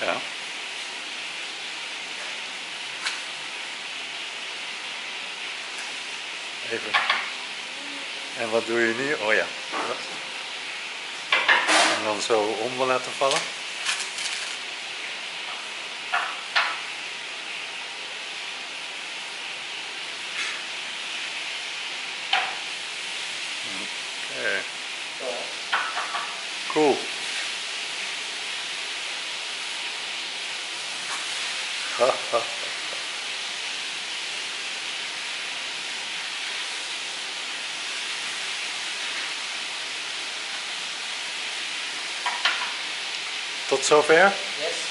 Ja. Even. En wat doe je nu? Oh ja. En dan zo onder laten vallen. Oké. Cool. Tot zover? Yes.